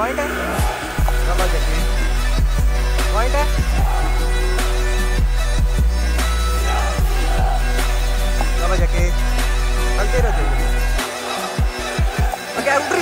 Point है? Double देते हैं? पॉइंट है डबल जाके चलते रहते ओके एंट्री